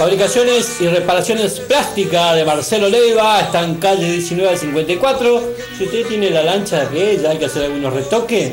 Fabricaciones y reparaciones plásticas de Marcelo Leiva, está en calle 19 al 54. Si usted tiene la lancha que ya hay que hacer algunos retoques.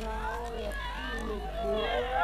Oh, yeah.